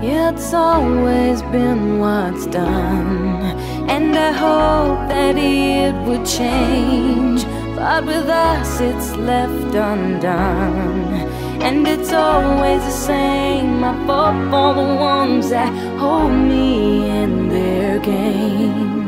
It's always been what's done, and I hope that it would change. But with us, it's left undone, and it's always the same. I fought for the ones that hold me in their game.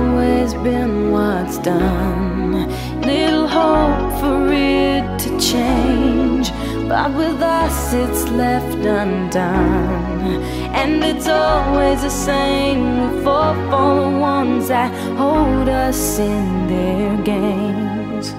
always been what's done. Little hope for it to change. But with us, it's left undone. And it's always the same. We fall for the ones that hold us in their games.